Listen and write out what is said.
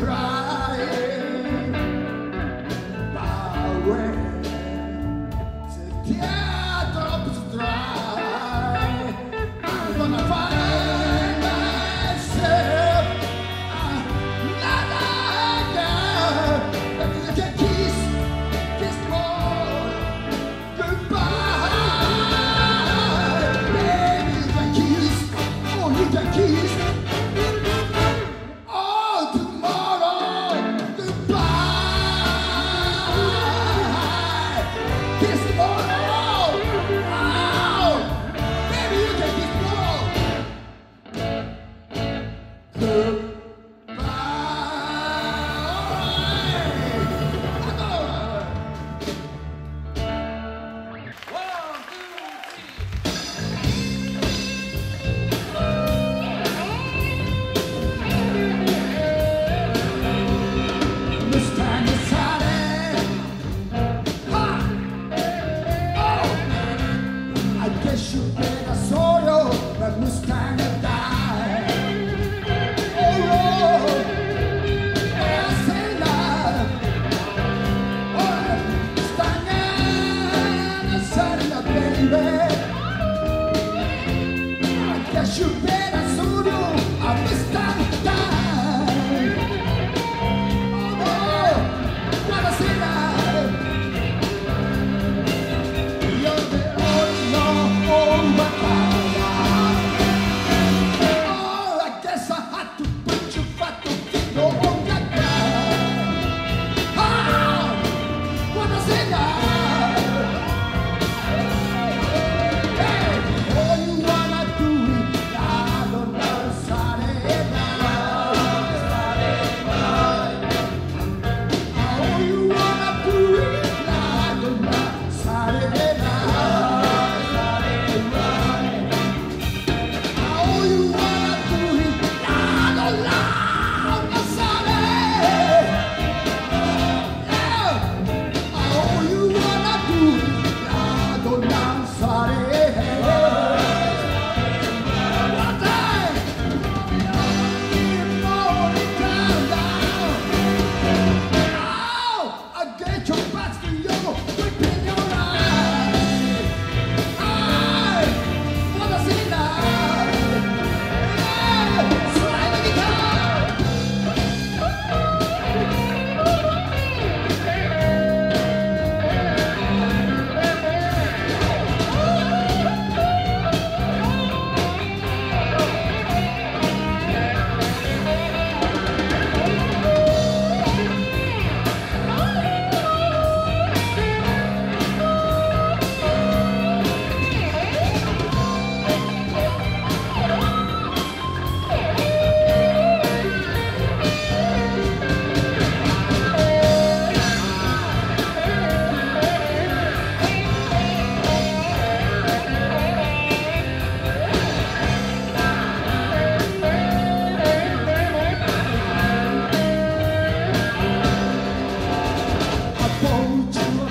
crying you. won't you